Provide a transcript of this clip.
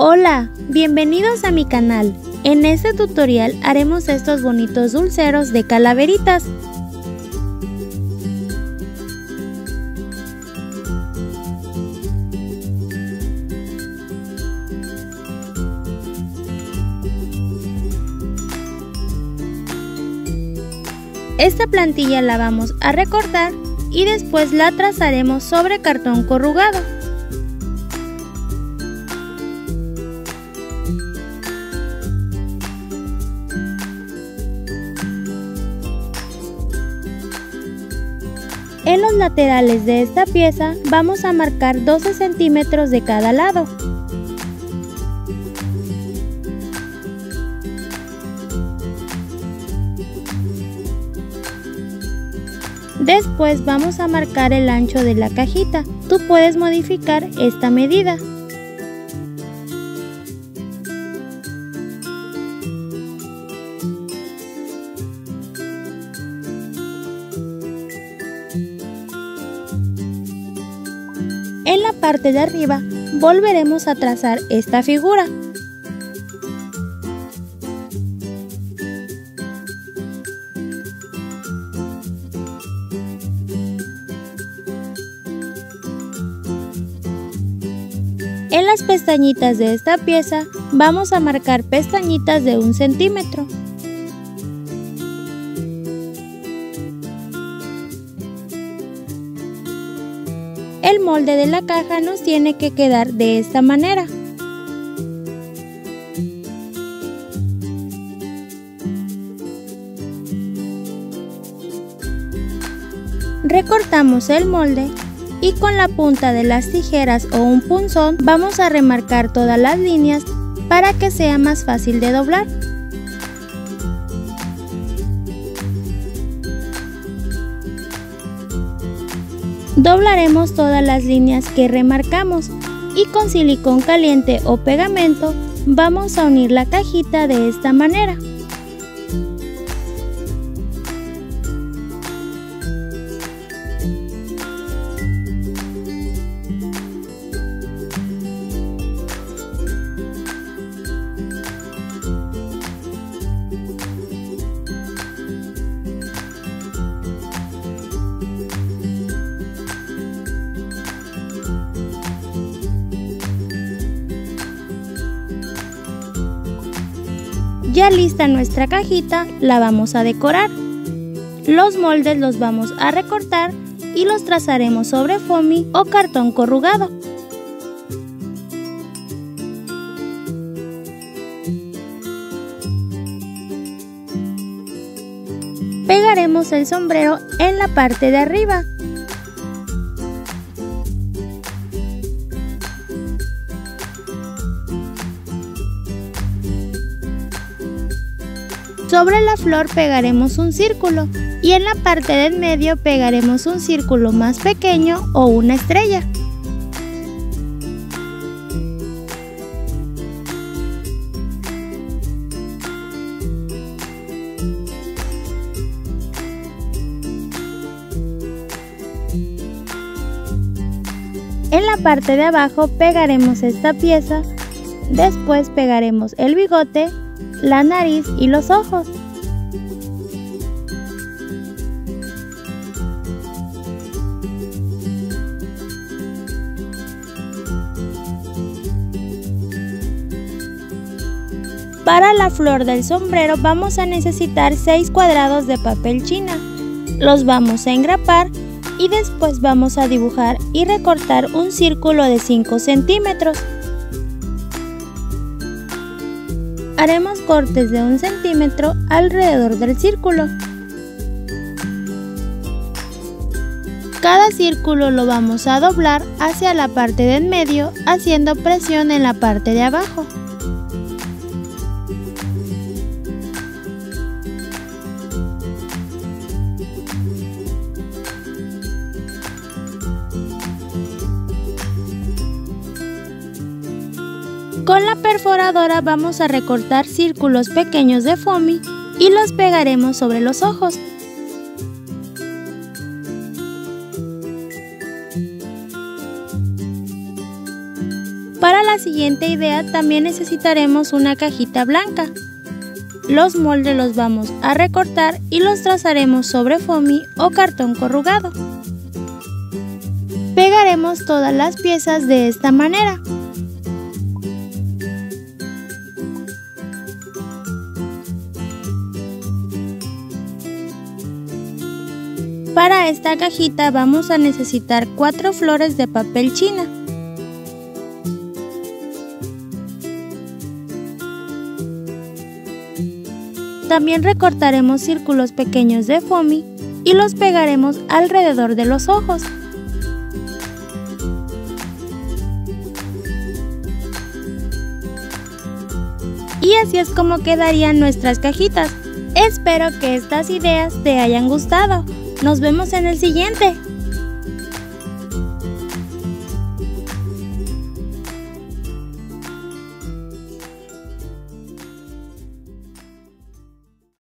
Hola, bienvenidos a mi canal. En este tutorial haremos estos bonitos dulceros de calaveritas. Esta plantilla la vamos a recortar y después la trazaremos sobre cartón corrugado. En los laterales de esta pieza vamos a marcar 12 centímetros de cada lado. Después vamos a marcar el ancho de la cajita. Tú puedes modificar esta medida. En la parte de arriba volveremos a trazar esta figura. En las pestañitas de esta pieza vamos a marcar pestañitas de un centímetro. El molde de la caja nos tiene que quedar de esta manera. Recortamos el molde y con la punta de las tijeras o un punzón vamos a remarcar todas las líneas para que sea más fácil de doblar. Doblaremos todas las líneas que remarcamos y con silicón caliente o pegamento vamos a unir la cajita de esta manera. Ya lista nuestra cajita, la vamos a decorar. Los moldes los vamos a recortar y los trazaremos sobre foamy o cartón corrugado. Pegaremos el sombrero en la parte de arriba. Sobre la flor pegaremos un círculo y en la parte del medio pegaremos un círculo más pequeño o una estrella. En la parte de abajo pegaremos esta pieza, después pegaremos el bigote la nariz y los ojos. Para la flor del sombrero vamos a necesitar 6 cuadrados de papel china. Los vamos a engrapar y después vamos a dibujar y recortar un círculo de 5 centímetros. Haremos cortes de un centímetro alrededor del círculo. Cada círculo lo vamos a doblar hacia la parte de en medio haciendo presión en la parte de abajo. Con la perforadora vamos a recortar círculos pequeños de foamy y los pegaremos sobre los ojos. Para la siguiente idea también necesitaremos una cajita blanca. Los moldes los vamos a recortar y los trazaremos sobre foamy o cartón corrugado. Pegaremos todas las piezas de esta manera. Para esta cajita vamos a necesitar cuatro flores de papel china. También recortaremos círculos pequeños de foamy y los pegaremos alrededor de los ojos. Y así es como quedarían nuestras cajitas. Espero que estas ideas te hayan gustado. Nos vemos en el siguiente.